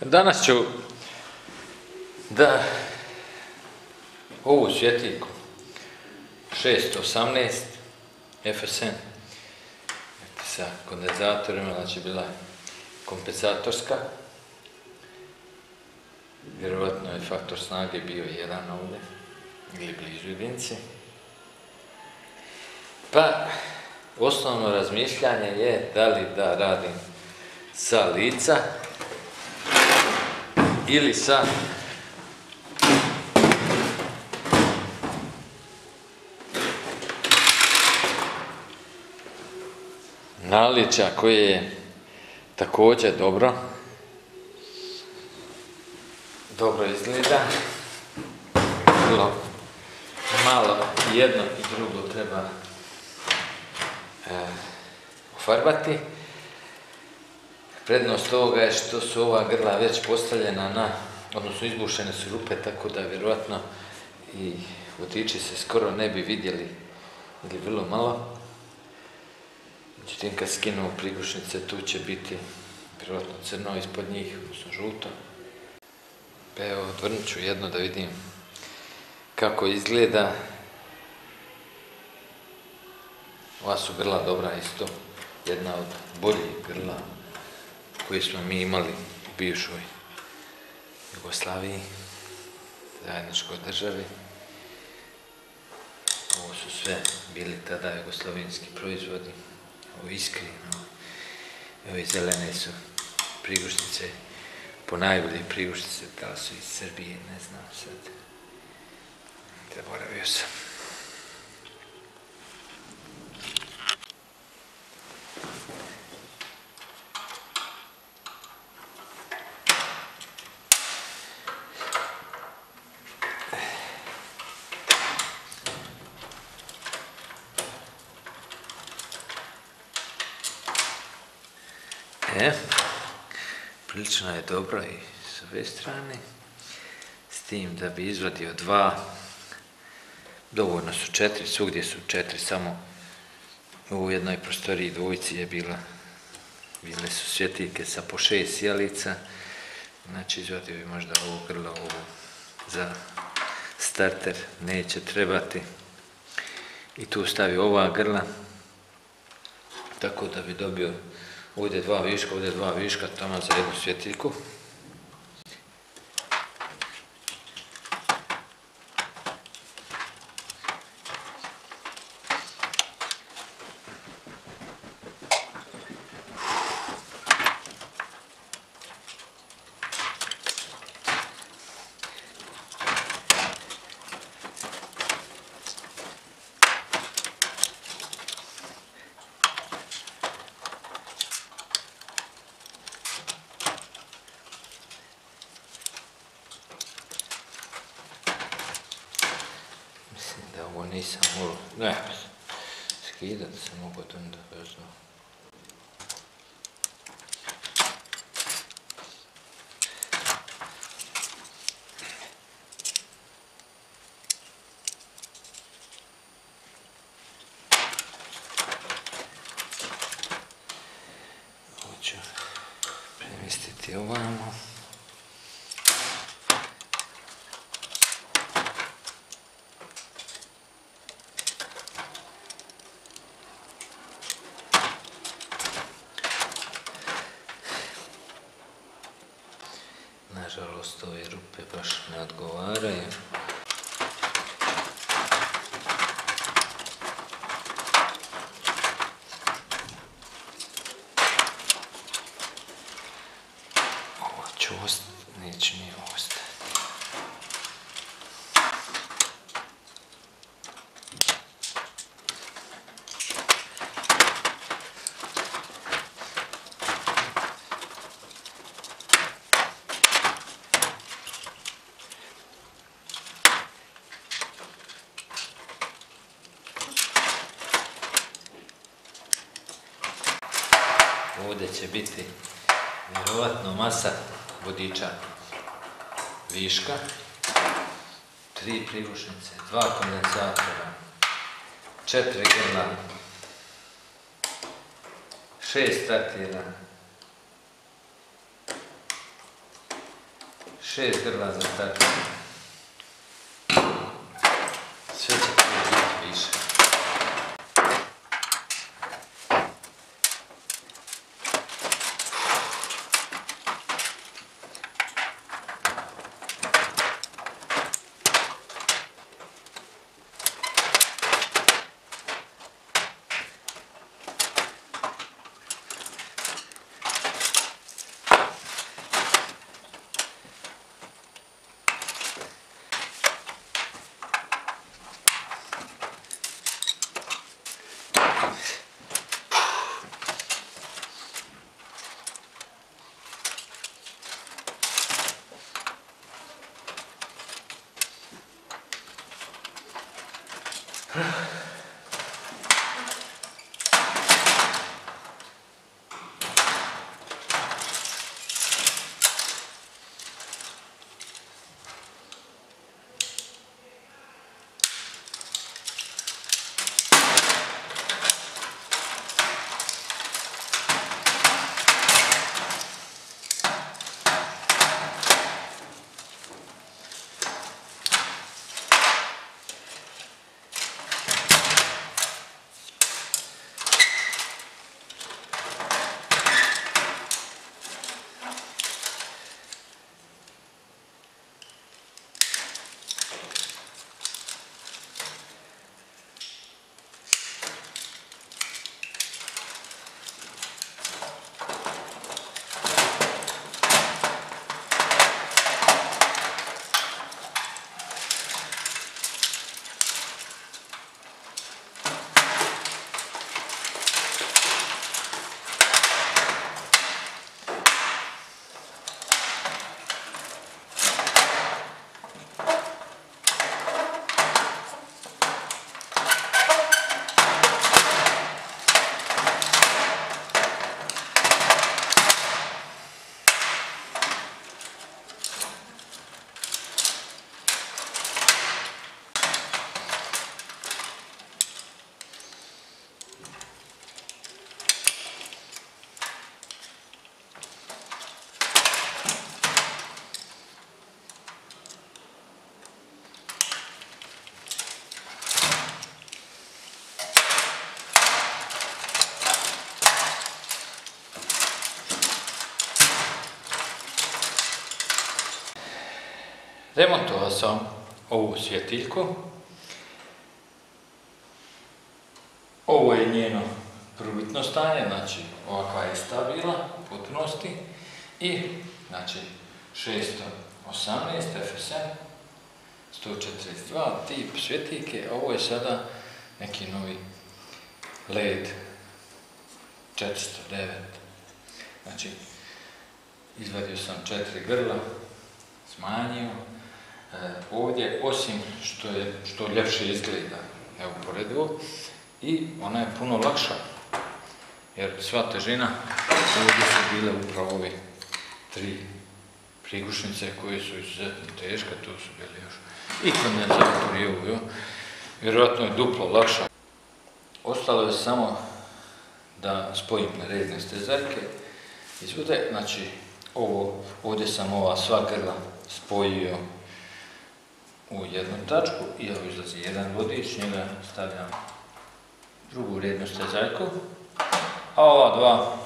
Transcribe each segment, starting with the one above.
Danas ću da ovu svjetiljku 618 FSN sa kondenzatorima, znači bila kompenzatorska. Vjerovatno je faktor snage bio jedan ovdje, ili blizu jedinici. Pa, osnovno razmišljanje je da li da radim sa lica ili sa naličja koje je također dobro. Dobro izgleda. Vrlo malo jedno i drugo treba e, ufarbati prednost ovoga je što su ova grla već postavljena na odnosno izbušene su rupe tako da vjerojatno i vodiči se skoro ne bi vidjeli ili vrlo malo Međutim, kad skinu prigušnice, tu će biti vjerojatno crno ispod njih, odnosno žuto. Pa evo, odvrnut ću jedno da vidim kako izgleda. Ova su grla dobra isto, jedna od boljih grla koje smo mi imali u bivšoj Jugoslaviji, zajedničkoj državi. Ovo su sve bili tada jugoslavenski proizvodi ovo iskri, no. ove zelene su prigušnice, po najbolje prigušnice, da su iz Srbije, ne znam sad. Zaboravio sam. E, prilično je dobro i s ove strane, s tim da bi izvadio dva, dovoljno su četiri, svugdje su četiri, samo u jednoj prostoriji dvojici je bila, bile su svjetiljke sa po šest sjelica, znači izvadio bi možda ovo grlo, ovo za starter neće trebati. I tu stavio ova grla, tako da bi dobio Ovdje dva viška, ovdje dva viška, tamo za jednu svjetiljku. Mislim da ovo nisam mogao, ne, skidat se mogu to onda brzo. Hoću premjestiti ovamo. Nažalost, ove rupe baš ne odgovaraju. Ovo će ostati, neće mi ostati. Ovdje će biti vjerovatno masa vodiča viška, tri prigušnice, dva kondenzatora, četiri grla, šest startira, šest grla za tako. Remontovao sam ovu svjetiljku. Ovo je njeno prvobitno stanje, znači ovakva je stabila u potpunosti i znači 618 FSM 142 tip svjetiljke, ovo je sada neki novi LED 409. Znači, izvadio sam četiri grla, smanjio, ovdje, osim što je što ljepše izgleda, evo poredivo, i ona je puno lakša, jer sva težina ovdje su bile upravo ove tri prigušnice koje su izuzetno teške, tu su bili još i kondenzator i ovo, vjerojatno je duplo lakša. Ostalo je samo da spojim redne stezarke izvude, znači ovo, ovdje sam ova sva grla spojio u jednu tačku i evo izlazi jedan vodič, njega stavljam drugu rednu stezaljku, a ova dva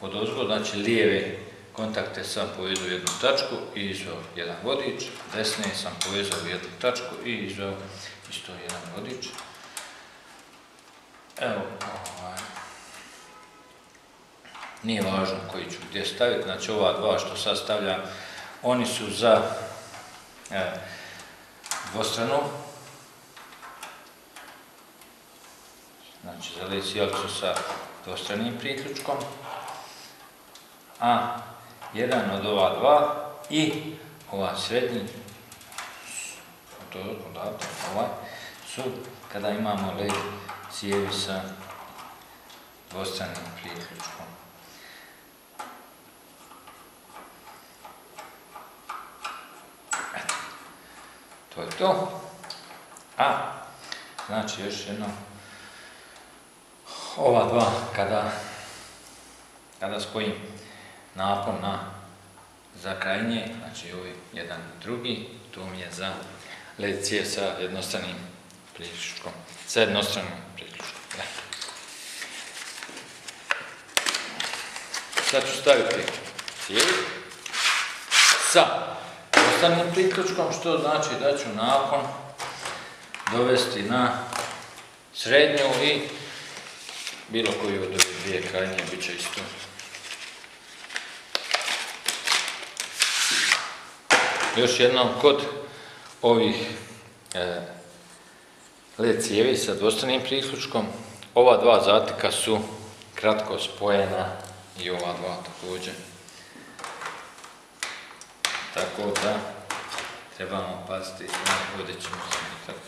od ozgo, znači lijeve kontakte sam povezao u jednu tačku i izveo jedan vodič, desne sam povezao u jednu tačku i izveo isto jedan vodič. Evo, ovaj, nije važno koji ću gdje staviti, znači ova dva što sad stavljam, oni su za e, dvostrano. Znači za lecijalcu sa dvostranim priključkom. A jedan od ova dva i ova srednji to odatle, ovaj, su kada imamo led cijevi sa dvostranim priključkom. To je to. A, znači još jedno, ova dva, kada, kada spojim napon na za krajnje, znači ovaj jedan drugi, tu mi je za led cijev sa jednostranim priključkom, sa jednostranim priključkom. Da. Sad ću staviti cijev sa jednostranim priključkom, što znači da ću nakon dovesti na srednju i bilo koju od dvije krajnje bit će isto. Još jednom, kod ovih e, led cijevi sa dvostranim priključkom, ova dva zatika su kratko spojena i ova dva također. Tako da trebamo paziti na vodeću tako.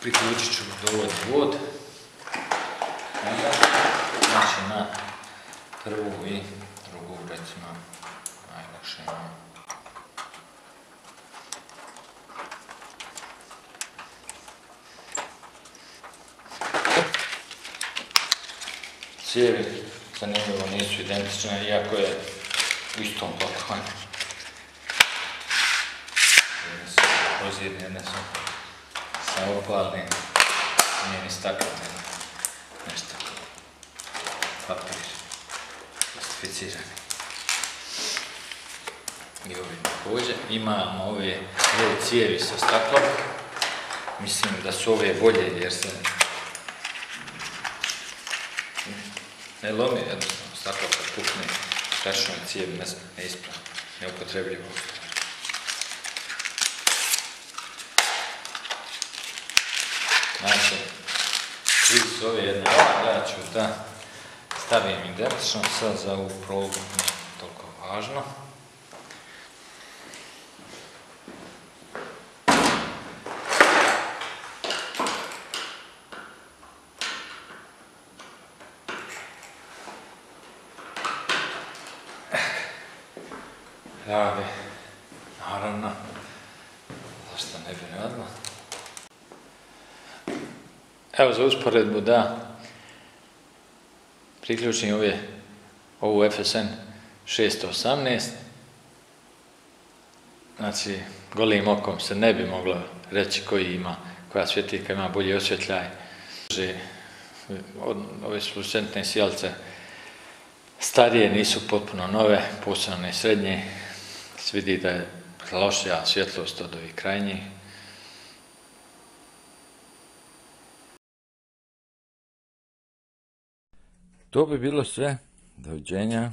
Priključit ću dovoljno vod. Znači na prvu i drugu recimo najlakše imamo. Cijevi, zanimljivo, nisu identične, iako je istom pakovanju. Jedne su prozirne, jedne su sa opalnim, nije ni staklene, nešto papir, plastificirani. I ovi također. Imamo ove ove cijevi sa staklom. Mislim da su ove bolje jer se ne lomi jednostavno staklo kad pukne strašno je cijev ne, ne ispravno, neupotrebljivo. Znači, iz ove jedne ja ću da stavim identično, sad za ovu probu nije toliko važno. Rade, naravno, zašto ne bi ne odmah. Evo za usporedbu da priključim ove, ovu FSN 618, znači golim okom se ne bi moglo reći koji ima, koja svjetiljka ima bolji osvjetljaj. Ove su lucentne sjelce starije, nisu potpuno nove, posebno srednje, se vidi da je lošija svjetlost od ovih krajnjih. To bi bilo sve. Doviđenja.